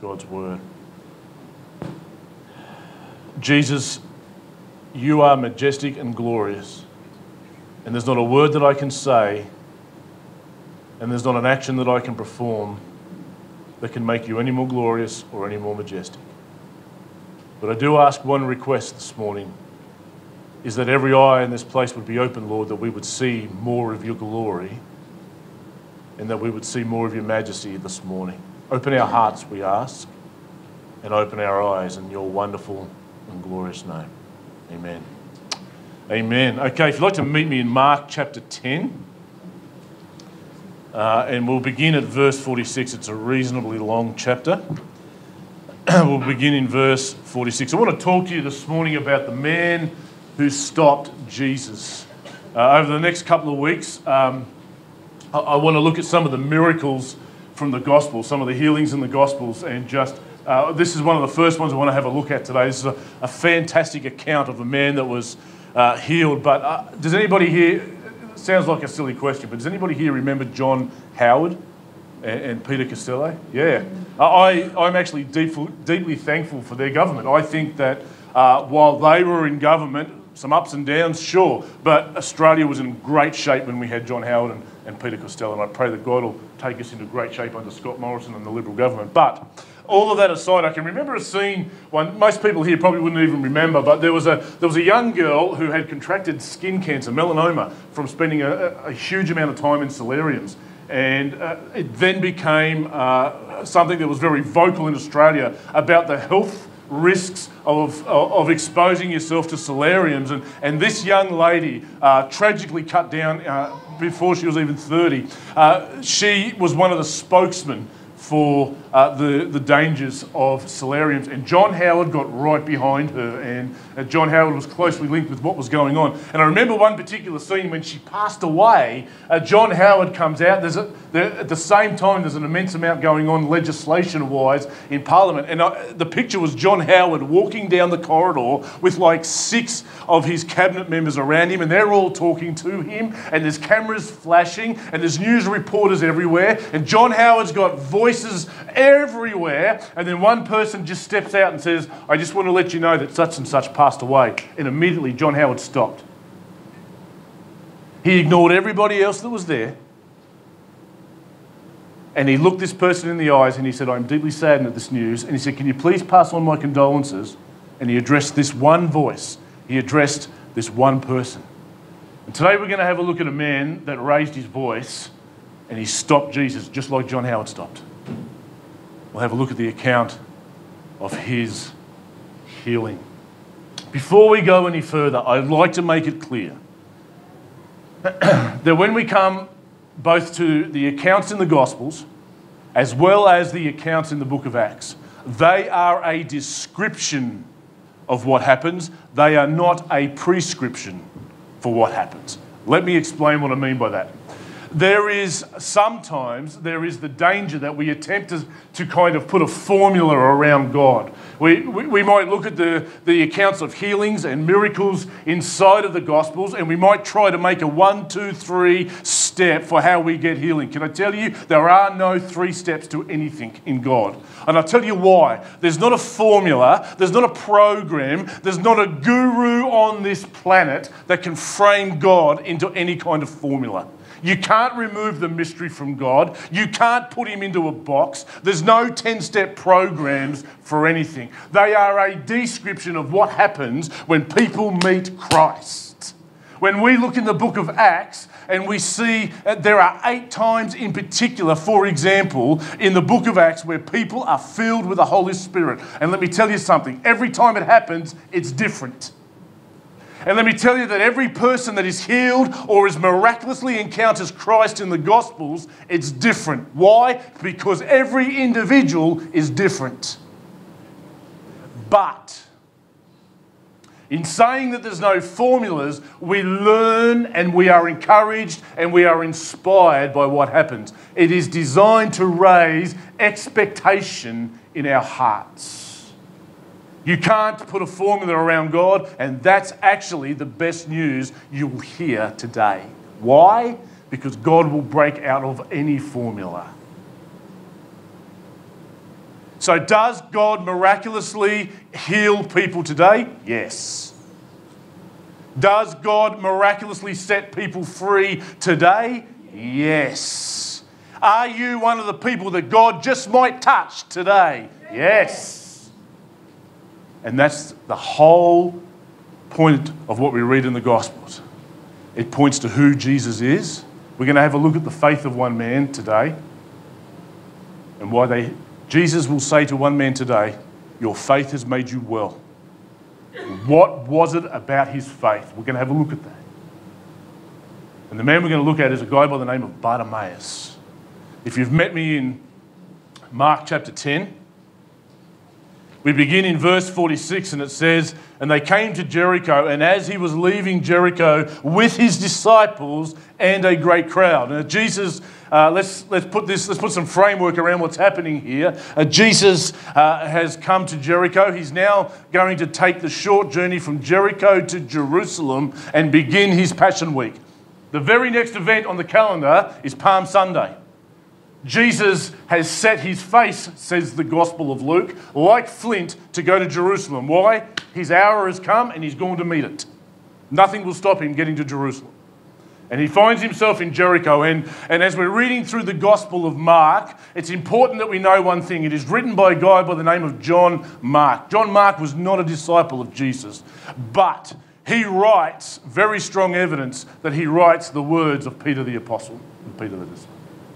God's word. Jesus, you are majestic and glorious. And there's not a word that I can say, and there's not an action that I can perform that can make you any more glorious or any more majestic. But I do ask one request this morning is that every eye in this place would be open, Lord, that we would see more of your glory and that we would see more of your majesty this morning. Open our hearts, we ask, and open our eyes in your wonderful and glorious name. Amen. Amen. Okay, if you'd like to meet me in Mark chapter 10, uh, and we'll begin at verse 46. It's a reasonably long chapter. we'll begin in verse 46. I want to talk to you this morning about the man who stopped Jesus. Uh, over the next couple of weeks, um, I, I want to look at some of the miracles from the gospel, some of the healings in the gospels, and just uh, this is one of the first ones I want to have a look at today. This is a, a fantastic account of a man that was uh, healed. But uh, does anybody here, sounds like a silly question, but does anybody here remember John Howard and, and Peter Costello? Yeah. I, I'm actually deep, deeply thankful for their government. I think that uh, while they were in government, some ups and downs, sure, but Australia was in great shape when we had John Howard and, and Peter Costello, and I pray that God will take us into great shape under Scott Morrison and the Liberal government. But all of that aside, I can remember a scene. One most people here probably wouldn't even remember, but there was a there was a young girl who had contracted skin cancer, melanoma, from spending a, a huge amount of time in solariums, and uh, it then became uh, something that was very vocal in Australia about the health risks of, of exposing yourself to solariums. And, and this young lady uh, tragically cut down uh, before she was even 30. Uh, she was one of the spokesmen for uh, the, the dangers of solariums. And John Howard got right behind her, and uh, John Howard was closely linked with what was going on. And I remember one particular scene when she passed away, uh, John Howard comes out. There's a, there, at the same time, there's an immense amount going on legislation wise in Parliament. And I, the picture was John Howard walking down the corridor with like six of his cabinet members around him, and they're all talking to him, and there's cameras flashing, and there's news reporters everywhere. And John Howard's got voices everywhere. And then one person just steps out and says, I just want to let you know that such and such passed away. And immediately John Howard stopped. He ignored everybody else that was there. And he looked this person in the eyes and he said, I'm deeply saddened at this news. And he said, Can you please pass on my condolences? And he addressed this one voice. He addressed this one person. And today we're going to have a look at a man that raised his voice and he stopped Jesus just like John Howard stopped. We'll have a look at the account of his healing. Before we go any further, I'd like to make it clear that when we come both to the accounts in the Gospels as well as the accounts in the book of Acts, they are a description of what happens, they are not a prescription for what happens. Let me explain what I mean by that there is sometimes there is the danger that we attempt to, to kind of put a formula around God. We, we, we, might look at the, the accounts of healings and miracles inside of the Gospels, and we might try to make a one, two, three step for how we get healing. Can I tell you, there are no three steps to anything in God. And I'll tell you why. There's not a formula, there's not a program, there's not a guru on this planet that can frame God into any kind of formula. You can't remove the mystery from God. You can't put him into a box. There's no 10 step programs for anything. They are a description of what happens when people meet Christ. When we look in the book of Acts and we see that there are eight times in particular, for example, in the book of Acts where people are filled with the Holy Spirit. And let me tell you something every time it happens, it's different. And let me tell you that every person that is healed or is miraculously encounters Christ in the Gospels, it's different. Why? Because every individual is different. But in saying that there's no formulas, we learn and we are encouraged and we are inspired by what happens. It is designed to raise expectation in our hearts. You can't put a formula around God, and that's actually the best news you will hear today. Why? Because God will break out of any formula. So, does God miraculously heal people today? Yes. Does God miraculously set people free today? Yes. Are you one of the people that God just might touch today? Yes. And that's the whole point of what we read in the Gospels. It points to who Jesus is. We're going to have a look at the faith of one man today and why they Jesus will say to one man today, Your faith has made you well. What was it about his faith? We're going to have a look at that. And the man we're going to look at is a guy by the name of Bartimaeus. If you've met me in Mark chapter 10, we begin in verse 46 and it says, And they came to Jericho, and as he was leaving Jericho with his disciples and a great crowd. Now, Jesus, uh, let's, let's put this, let's put some framework around what's happening here. Uh, Jesus uh, has come to Jericho. He's now going to take the short journey from Jericho to Jerusalem and begin his Passion Week. The very next event on the calendar is Palm Sunday. Jesus has set his face, says the Gospel of Luke, like flint to go to Jerusalem. Why? His hour has come and he's going to meet it. Nothing will stop him getting to Jerusalem. And he finds himself in Jericho. And, and as we're reading through the Gospel of Mark, it's important that we know one thing. It is written by a guy by the name of John Mark. John Mark was not a disciple of Jesus, but he writes very strong evidence that he writes the words of Peter the Apostle Peter the disciple.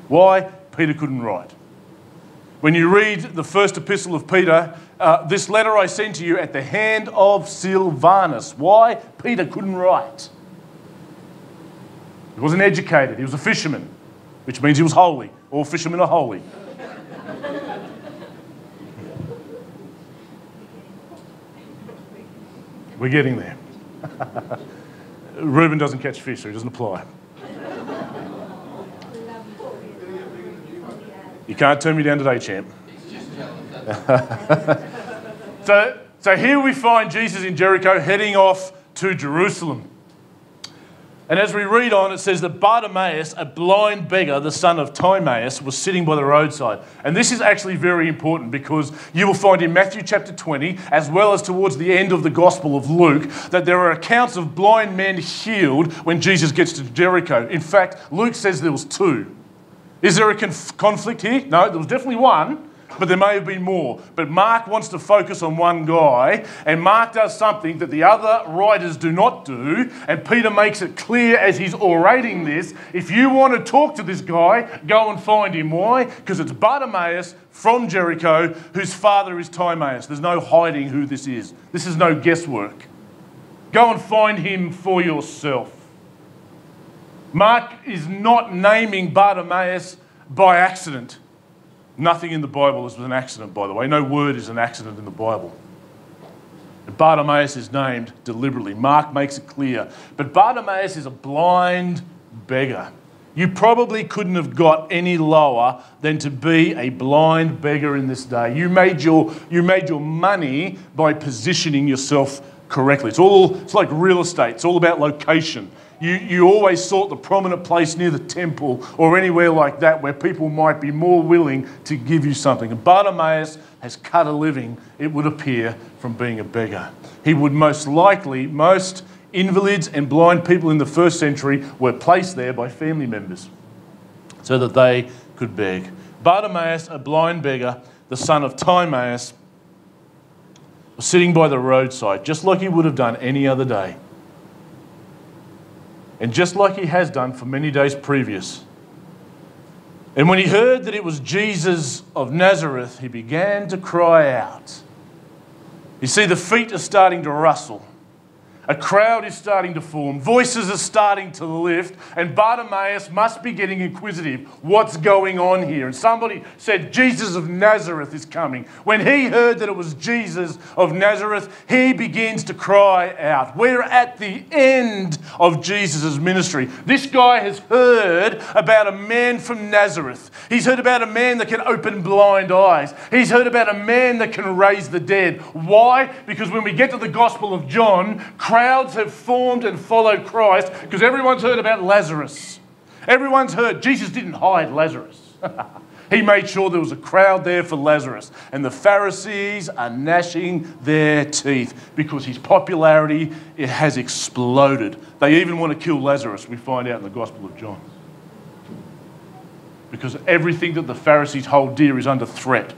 Why? Peter couldn't write. When you read the first epistle of Peter, uh, this letter I sent to you at the hand of Silvanus. Why? Peter couldn't write. He wasn't educated, he was a fisherman, which means he was holy. All fishermen are holy. We're getting there. Reuben doesn't catch fish, so he doesn't apply. You can't turn me down today, champ. so, so here we find Jesus in Jericho heading off to Jerusalem. And as we read on, it says that Bartimaeus, a blind beggar, the son of Timaeus, was sitting by the roadside. And this is actually very important because you will find in Matthew chapter 20, as well as towards the end of the Gospel of Luke, that there are accounts of blind men healed when Jesus gets to Jericho. In fact, Luke says there was two. Is there a conf- conflict here? No, there was definitely one but there may have been more. But Mark wants to focus on one guy, and Mark does something that the other writers do not do, and Peter makes it clear as he's orating this if you want to talk to this guy, go and find him. Why? Because it's Bartimaeus from Jericho, whose father is Timaeus. There's no hiding who this is, this is no guesswork. Go and find him for yourself. Mark is not naming Bartimaeus by accident. Nothing in the Bible is an accident, by the way. No word is an accident in the Bible. Bartimaeus is named deliberately. Mark makes it clear. But Bartimaeus is a blind beggar. You probably couldn't have got any lower than to be a blind beggar in this day. You made your, you made your money by positioning yourself correctly. It's all it's like real estate. It's all about location. You, you always sought the prominent place near the temple or anywhere like that where people might be more willing to give you something. And Bartimaeus has cut a living, it would appear, from being a beggar. He would most likely, most invalids and blind people in the first century were placed there by family members so that they could beg. Bartimaeus, a blind beggar, the son of Timaeus, was sitting by the roadside, just like he would have done any other day. And just like he has done for many days previous. And when he heard that it was Jesus of Nazareth, he began to cry out. You see, the feet are starting to rustle. A crowd is starting to form. Voices are starting to lift. And Bartimaeus must be getting inquisitive. What's going on here? And somebody said, Jesus of Nazareth is coming. When he heard that it was Jesus of Nazareth, he begins to cry out. We're at the end of Jesus' ministry. This guy has heard about a man from Nazareth. He's heard about a man that can open blind eyes. He's heard about a man that can raise the dead. Why? Because when we get to the Gospel of John, have formed and followed Christ because everyone's heard about Lazarus. Everyone's heard Jesus didn't hide Lazarus. He made sure there was a crowd there for Lazarus. And the Pharisees are gnashing their teeth because his popularity it has exploded. They even want to kill Lazarus, we find out in the Gospel of John. Because everything that the Pharisees hold dear is under threat.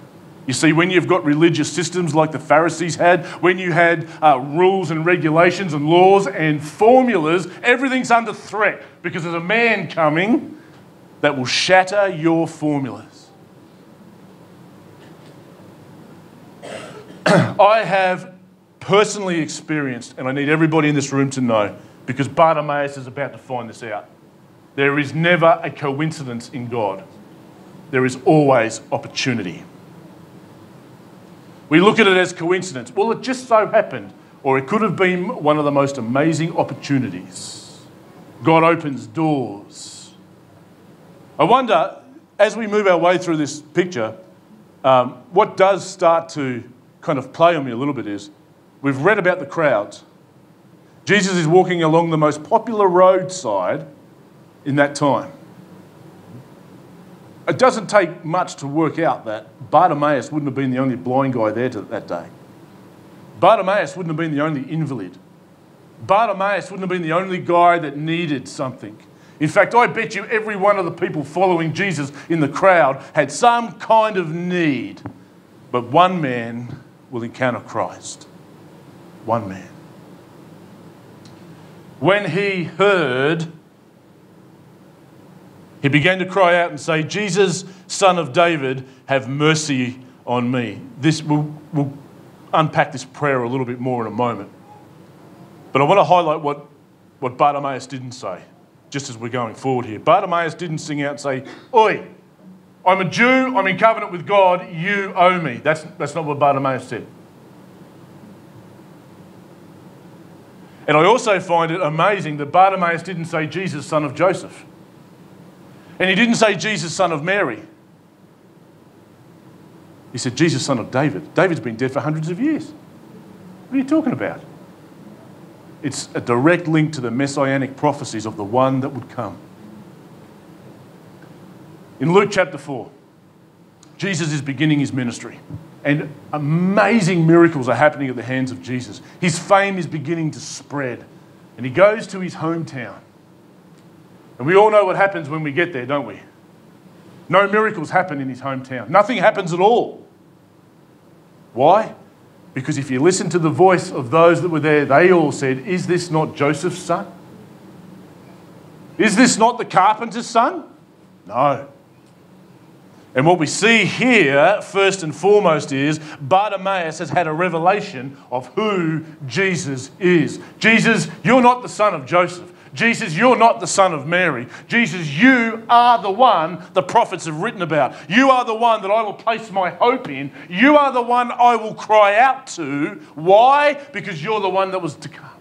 You see, when you've got religious systems like the Pharisees had, when you had uh, rules and regulations and laws and formulas, everything's under threat because there's a man coming that will shatter your formulas. I have personally experienced, and I need everybody in this room to know, because Bartimaeus is about to find this out. There is never a coincidence in God, there is always opportunity. We look at it as coincidence. Well, it just so happened, or it could have been one of the most amazing opportunities. God opens doors. I wonder, as we move our way through this picture, um, what does start to kind of play on me a little bit is we've read about the crowds. Jesus is walking along the most popular roadside in that time. It doesn't take much to work out that Bartimaeus wouldn't have been the only blind guy there to, that day. Bartimaeus wouldn't have been the only invalid. Bartimaeus wouldn't have been the only guy that needed something. In fact, I bet you every one of the people following Jesus in the crowd had some kind of need. But one man will encounter Christ. One man. When he heard he began to cry out and say, Jesus, son of David, have mercy on me. This, we'll, we'll unpack this prayer a little bit more in a moment. But I want to highlight what, what Bartimaeus didn't say, just as we're going forward here. Bartimaeus didn't sing out and say, Oi, I'm a Jew, I'm in covenant with God, you owe me. That's, that's not what Bartimaeus said. And I also find it amazing that Bartimaeus didn't say, Jesus, son of Joseph. And he didn't say Jesus, son of Mary. He said Jesus, son of David. David's been dead for hundreds of years. What are you talking about? It's a direct link to the messianic prophecies of the one that would come. In Luke chapter 4, Jesus is beginning his ministry, and amazing miracles are happening at the hands of Jesus. His fame is beginning to spread, and he goes to his hometown. And we all know what happens when we get there, don't we? No miracles happen in his hometown. Nothing happens at all. Why? Because if you listen to the voice of those that were there, they all said, Is this not Joseph's son? Is this not the carpenter's son? No. And what we see here, first and foremost, is Bartimaeus has had a revelation of who Jesus is. Jesus, you're not the son of Joseph. Jesus, you're not the son of Mary. Jesus, you are the one the prophets have written about. You are the one that I will place my hope in. You are the one I will cry out to. Why? Because you're the one that was to come.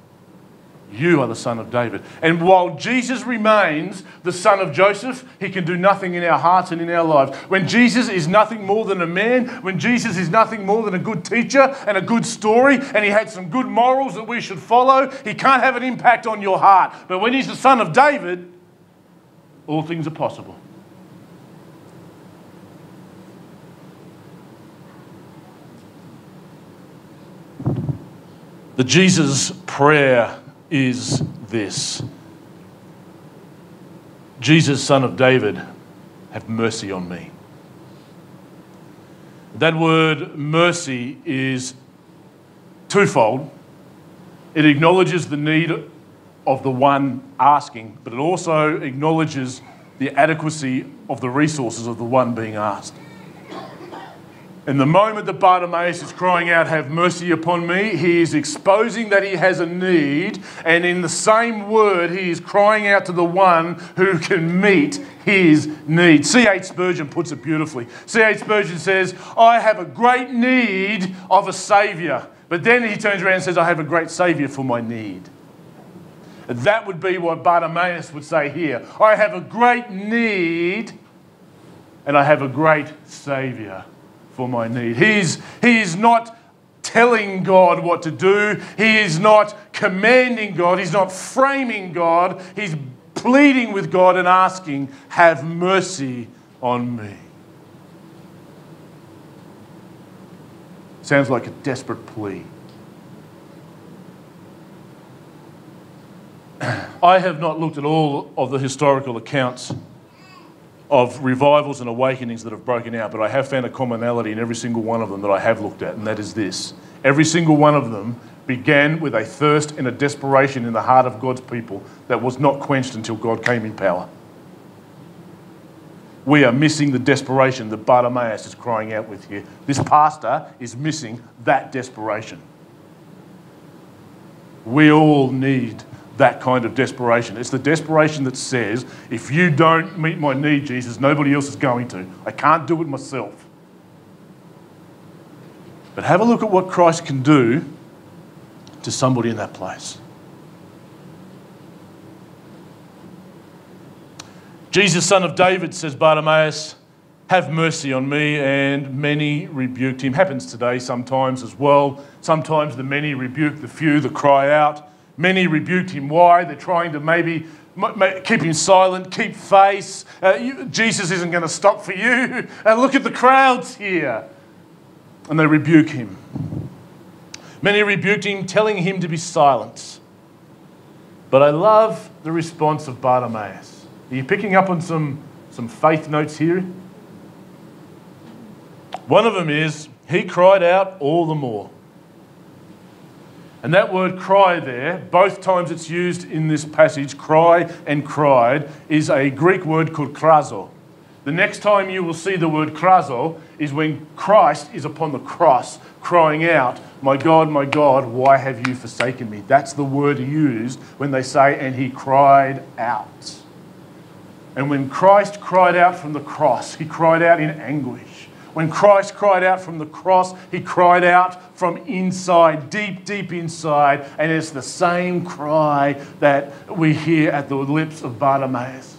You are the son of David. And while Jesus remains the son of Joseph, he can do nothing in our hearts and in our lives. When Jesus is nothing more than a man, when Jesus is nothing more than a good teacher and a good story, and he had some good morals that we should follow, he can't have an impact on your heart. But when he's the son of David, all things are possible. The Jesus prayer is this Jesus, son of David, have mercy on me. That word mercy is twofold. It acknowledges the need of the one asking, but it also acknowledges the adequacy of the resources of the one being asked. In the moment that Bartimaeus is crying out, Have mercy upon me, he is exposing that he has a need, and in the same word, he is crying out to the one who can meet his need. C.H. Spurgeon puts it beautifully. C.H. Spurgeon says, I have a great need of a Saviour. But then he turns around and says, I have a great Saviour for my need. That would be what Bartimaeus would say here. I have a great need, and I have a great Saviour for my need. He's, he's not telling God what to do, He is not commanding God, He's not framing God, He's pleading with God and asking, Have mercy on me. Sounds like a desperate plea. I have not looked at all of the historical accounts of revivals and awakenings that have broken out, but I have found a commonality in every single one of them that I have looked at, and that is this. Every single one of them began with a thirst and a desperation in the heart of God's people that was not quenched until God came in power. We are missing the desperation that Bartimaeus is crying out with here. This pastor is missing that desperation. We all need that kind of desperation. It's the desperation that says, if you don't meet my need, Jesus, nobody else is going to. I can't do it myself. But have a look at what Christ can do to somebody in that place. Jesus, son of David, says Bartimaeus, have mercy on me. And many rebuked him. Happens today sometimes as well. Sometimes the many rebuke the few that cry out. Many rebuked him. Why? They're trying to maybe keep him silent, keep face. Uh, you, Jesus isn't going to stop for you. Uh, look at the crowds here. And they rebuke him. Many rebuked him, telling him to be silent. But I love the response of Bartimaeus. Are you picking up on some, some faith notes here? One of them is, he cried out all the more. And that word cry there, both times it's used in this passage, cry and cried, is a Greek word called krazo. The next time you will see the word krazo is when Christ is upon the cross crying out, My God, my God, why have you forsaken me? That's the word used when they say, and he cried out. And when Christ cried out from the cross, he cried out in anguish. When Christ cried out from the cross, he cried out from inside, deep, deep inside. And it's the same cry that we hear at the lips of Bartimaeus.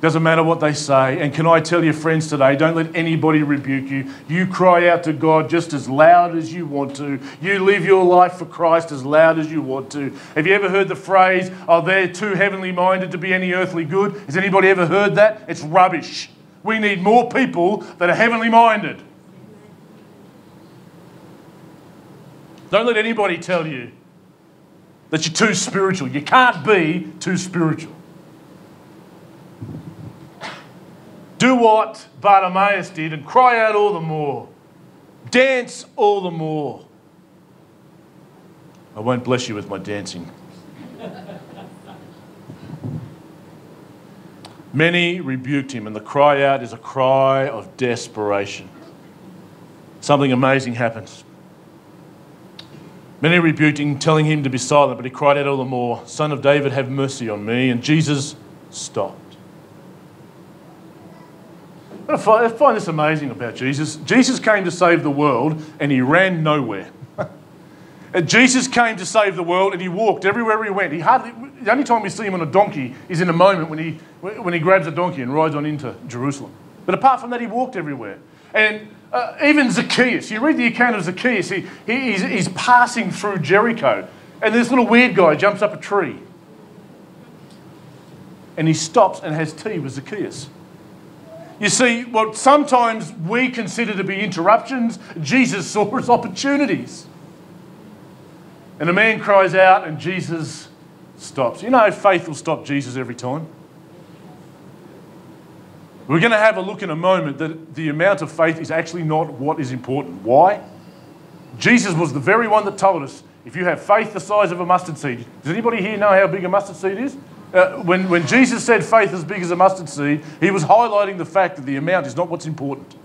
Doesn't matter what they say. And can I tell your friends, today, don't let anybody rebuke you. You cry out to God just as loud as you want to. You live your life for Christ as loud as you want to. Have you ever heard the phrase, oh, they're too heavenly minded to be any earthly good? Has anybody ever heard that? It's rubbish. We need more people that are heavenly minded. Don't let anybody tell you that you're too spiritual. You can't be too spiritual. Do what Bartimaeus did and cry out all the more. Dance all the more. I won't bless you with my dancing. Many rebuked him, and the cry out is a cry of desperation. Something amazing happens. Many rebuked him, telling him to be silent, but he cried out all the more, Son of David, have mercy on me. And Jesus stopped. I find this amazing about Jesus. Jesus came to save the world, and he ran nowhere. Jesus came to save the world and he walked everywhere he went. He hardly, the only time we see him on a donkey is in a moment when he, when he grabs a donkey and rides on into Jerusalem. But apart from that, he walked everywhere. And uh, even Zacchaeus, you read the account of Zacchaeus, he, he, he's, he's passing through Jericho, and this little weird guy jumps up a tree. And he stops and has tea with Zacchaeus. You see, what sometimes we consider to be interruptions, Jesus saw as opportunities. And a man cries out, and Jesus stops. You know, faith will stop Jesus every time. We're going to have a look in a moment that the amount of faith is actually not what is important. Why? Jesus was the very one that told us if you have faith the size of a mustard seed. Does anybody here know how big a mustard seed is? Uh, when, when Jesus said faith as big as a mustard seed, he was highlighting the fact that the amount is not what's important.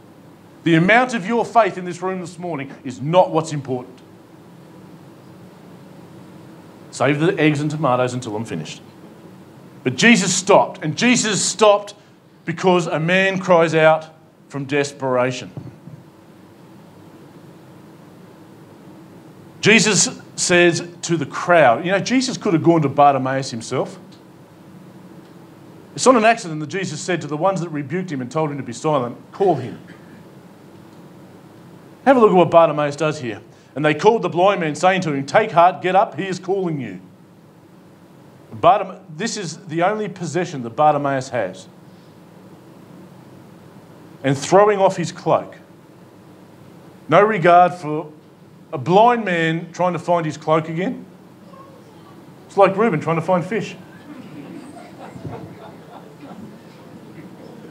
The amount of your faith in this room this morning is not what's important. Save the eggs and tomatoes until I'm finished. But Jesus stopped, and Jesus stopped because a man cries out from desperation. Jesus says to the crowd, you know, Jesus could have gone to Bartimaeus himself. It's not an accident that Jesus said to the ones that rebuked him and told him to be silent, call him. Have a look at what Bartimaeus does here. And they called the blind man, saying to him, Take heart, get up, he is calling you. Bartim- this is the only possession that Bartimaeus has. And throwing off his cloak, No regard for a blind man trying to find his cloak again. It's like Reuben trying to find fish.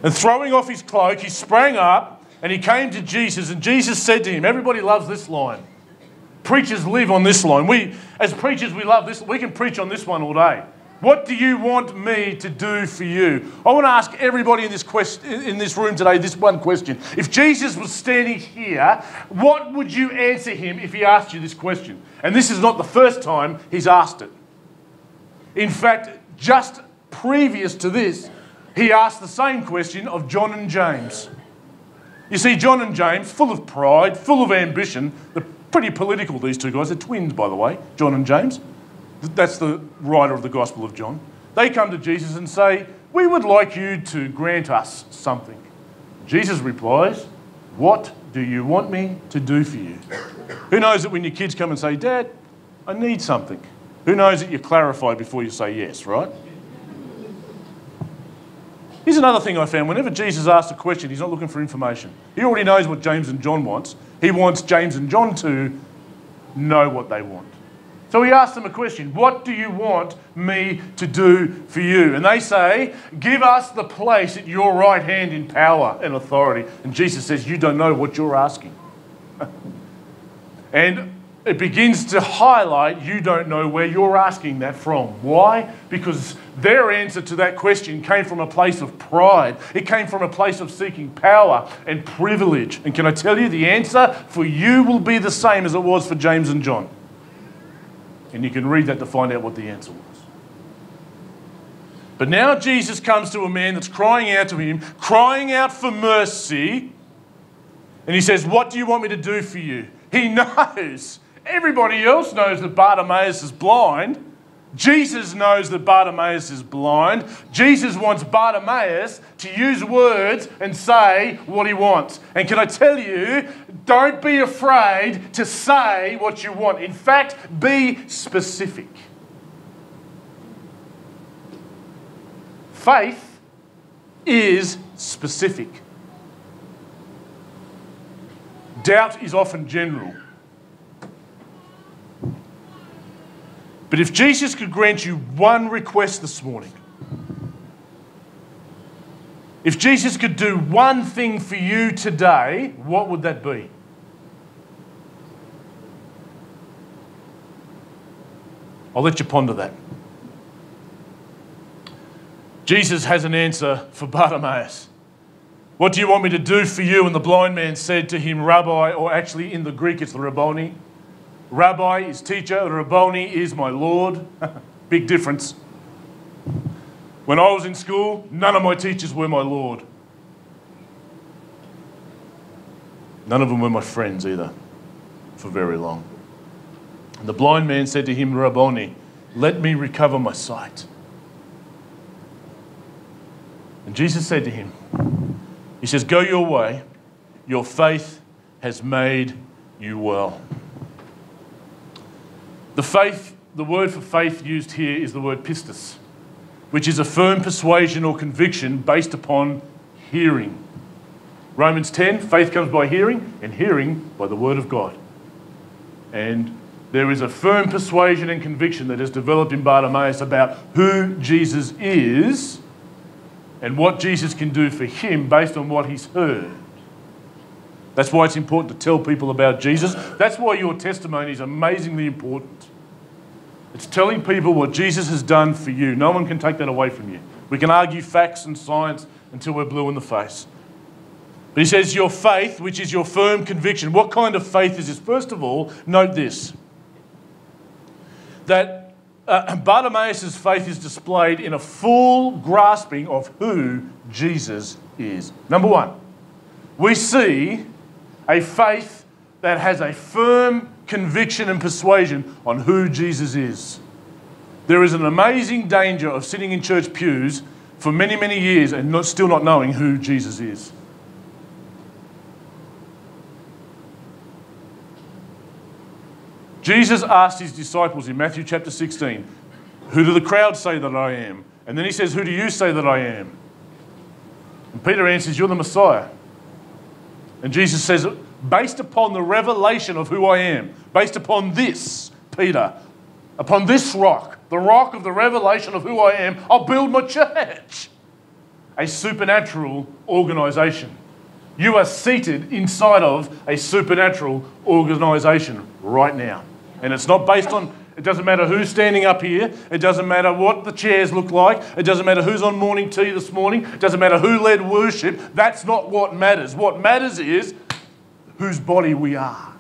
And throwing off his cloak, he sprang up and he came to Jesus. And Jesus said to him, Everybody loves this line. Preachers live on this line. We, as preachers, we love this. We can preach on this one all day. What do you want me to do for you? I want to ask everybody in this, quest- in this room today this one question. If Jesus was standing here, what would you answer him if he asked you this question? And this is not the first time he's asked it. In fact, just previous to this, he asked the same question of John and James. You see, John and James, full of pride, full of ambition, they're pretty political, these two guys. They're twins, by the way, John and James. That's the writer of the Gospel of John. They come to Jesus and say, We would like you to grant us something. Jesus replies, What do you want me to do for you? Who knows that when your kids come and say, Dad, I need something? Who knows that you clarify before you say yes, right? Here's another thing I found. Whenever Jesus asks a question, he's not looking for information. He already knows what James and John wants. He wants James and John to know what they want. So he asks them a question What do you want me to do for you? And they say, Give us the place at your right hand in power and authority. And Jesus says, You don't know what you're asking. and it begins to highlight you don't know where you're asking that from. Why? Because their answer to that question came from a place of pride. It came from a place of seeking power and privilege. And can I tell you, the answer for you will be the same as it was for James and John. And you can read that to find out what the answer was. But now Jesus comes to a man that's crying out to him, crying out for mercy. And he says, What do you want me to do for you? He knows Everybody else knows that Bartimaeus is blind. Jesus knows that Bartimaeus is blind. Jesus wants Bartimaeus to use words and say what he wants. And can I tell you, don't be afraid to say what you want. In fact, be specific. Faith is specific. Doubt is often general. But if Jesus could grant you one request this morning, if Jesus could do one thing for you today, what would that be? I'll let you ponder that. Jesus has an answer for Bartimaeus. What do you want me to do for you? And the blind man said to him, Rabbi, or actually in the Greek it's the Rabboni. Rabbi is teacher, Rabboni is my Lord. Big difference. When I was in school, none of my teachers were my Lord. None of them were my friends either, for very long. And the blind man said to him, Rabboni, let me recover my sight. And Jesus said to him, He says, Go your way, your faith has made you well. The faith, the word for faith used here is the word pistis, which is a firm persuasion or conviction based upon hearing. Romans 10, faith comes by hearing, and hearing by the word of God. And there is a firm persuasion and conviction that has developed in Bartimaeus about who Jesus is and what Jesus can do for him based on what he's heard. That's why it's important to tell people about Jesus. That's why your testimony is amazingly important. It's telling people what Jesus has done for you. No one can take that away from you. We can argue facts and science until we're blue in the face. But he says, Your faith, which is your firm conviction. What kind of faith is this? First of all, note this that uh, Bartimaeus' faith is displayed in a full grasping of who Jesus is. Number one, we see a faith that has a firm conviction and persuasion on who Jesus is. There is an amazing danger of sitting in church pews for many, many years and not, still not knowing who Jesus is. Jesus asked his disciples in Matthew chapter 16, Who do the crowd say that I am? And then he says, Who do you say that I am? And Peter answers, You're the Messiah. And Jesus says, based upon the revelation of who I am, based upon this, Peter, upon this rock, the rock of the revelation of who I am, I'll build my church. A supernatural organization. You are seated inside of a supernatural organization right now. And it's not based on, it doesn't matter who's standing up here, it doesn't matter what the chairs look like, it doesn't matter who's on morning tea this morning, it doesn't matter who led worship. That's not what matters. What matters is whose body we are.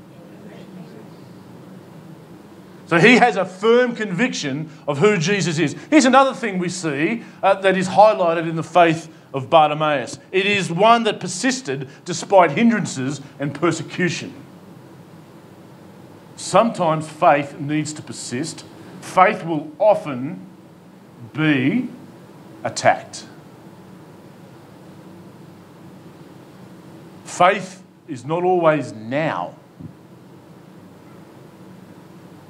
So he has a firm conviction of who Jesus is. Here's another thing we see uh, that is highlighted in the faith of Bartimaeus it is one that persisted despite hindrances and persecution. Sometimes faith needs to persist, faith will often be attacked. Faith is not always now.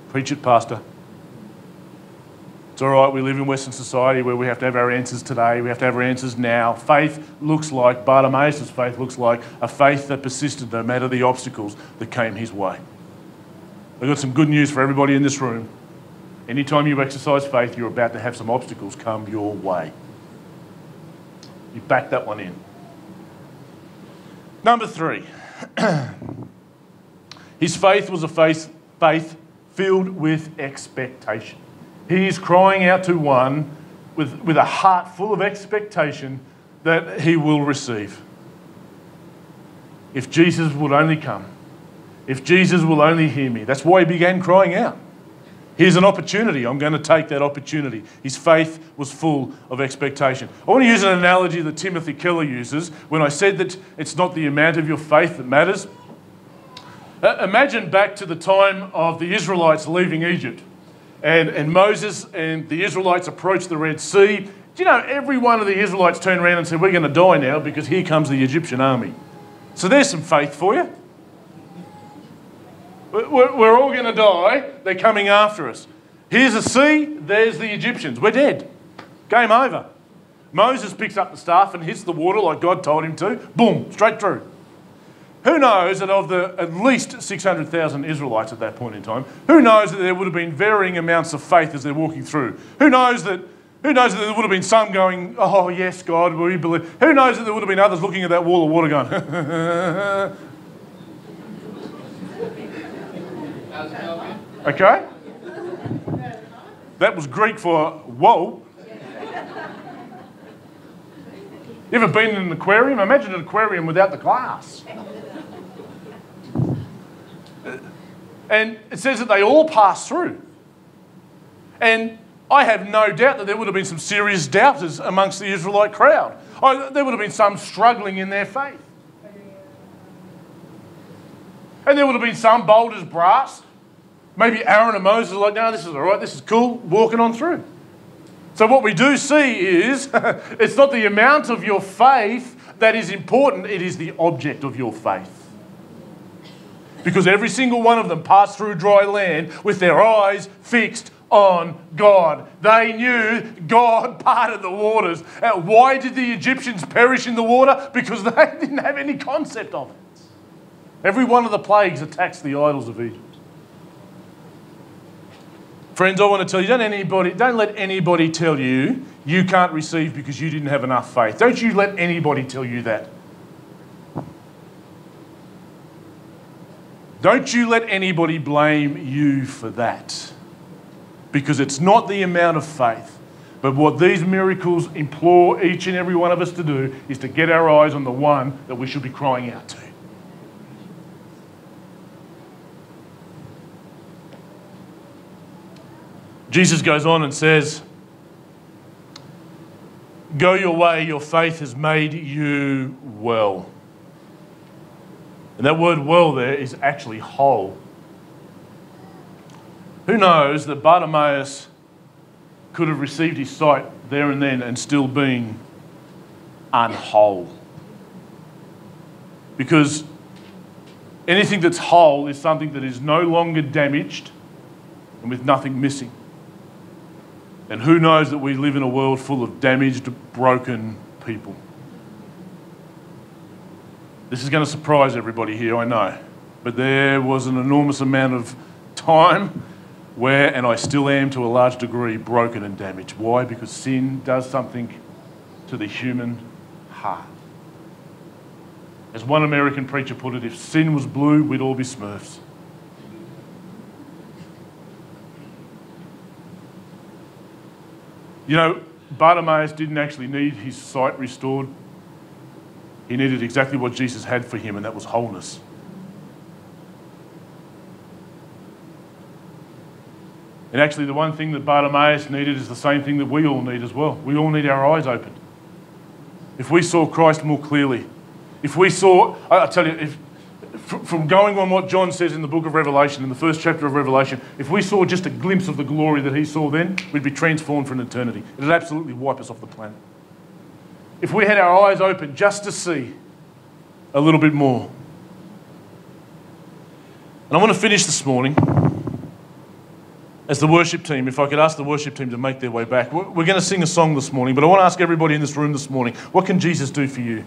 Preach it, Pastor. It's all right, we live in Western society where we have to have our answers today, we have to have our answers now. Faith looks like, Bartimaeus' faith looks like a faith that persisted no matter the obstacles that came his way. I've got some good news for everybody in this room. Anytime you exercise faith, you're about to have some obstacles come your way. You back that one in. Number three, his faith was a faith, faith filled with expectation. He is crying out to one with, with a heart full of expectation that he will receive. If Jesus would only come, if Jesus will only hear me. That's why he began crying out. Here's an opportunity. I'm going to take that opportunity. His faith was full of expectation. I want to use an analogy that Timothy Keller uses when I said that it's not the amount of your faith that matters, uh, imagine back to the time of the Israelites leaving Egypt. And, and Moses and the Israelites approached the Red Sea. Do you know, every one of the Israelites turned around and said, We're going to die now because here comes the Egyptian army. So there's some faith for you. We're, all going to die. They're coming after us. Here's the sea, there's the Egyptians. We're dead. Game over. Moses picks up the staff and hits the water like God told him to. Boom, straight through. Who knows that of the at least 600,000 Israelites at that point in time, who knows that there would have been varying amounts of faith as they're walking through? Who knows that who knows that there would have been some going, Oh, yes, God, we believe. Who knows that there would have been others looking at that wall of water going, Okay? That was Greek for whoa. You ever been in an aquarium? Imagine an aquarium without the glass. And it says that they all passed through. And I have no doubt that there would have been some serious doubters amongst the Israelite crowd. Oh, there would have been some struggling in their faith. And there would have been some bold as brass. Maybe Aaron and Moses are like, no, this is all right, this is cool, walking on through. So, what we do see is it's not the amount of your faith that is important, it is the object of your faith because every single one of them passed through dry land with their eyes fixed on God. They knew God parted the waters. Uh, why did the Egyptians perish in the water? Because they didn't have any concept of it. Every one of the plagues attacks the idols of Egypt. Friends, I want to tell you, don't, anybody, don't let anybody tell you you can't receive because you didn't have enough faith. Don't you let anybody tell you that. Don't you let anybody blame you for that. Because it's not the amount of faith. But what these miracles implore each and every one of us to do is to get our eyes on the one that we should be crying out to. Jesus goes on and says, Go your way, your faith has made you well. And that word well there is actually whole. Who knows that Bartimaeus could have received his sight there and then and still been unwhole? Because anything that's whole is something that is no longer damaged and with nothing missing. And who knows that we live in a world full of damaged, broken people? This is going to surprise everybody here, I know. But there was an enormous amount of time where, and I still am to a large degree, broken and damaged. Why? Because sin does something to the human heart. As one American preacher put it, if sin was blue, we'd all be smurfs. You know, Bartimaeus didn't actually need his sight restored. He needed exactly what Jesus had for him, and that was wholeness. And actually, the one thing that Bartimaeus needed is the same thing that we all need as well. We all need our eyes opened. If we saw Christ more clearly, if we saw, I tell you, if, from going on what John says in the book of Revelation, in the first chapter of Revelation, if we saw just a glimpse of the glory that he saw then, we'd be transformed for an eternity. It'd absolutely wipe us off the planet. If we had our eyes open just to see a little bit more. And I want to finish this morning as the worship team, if I could ask the worship team to make their way back. We're going to sing a song this morning, but I want to ask everybody in this room this morning what can Jesus do for you?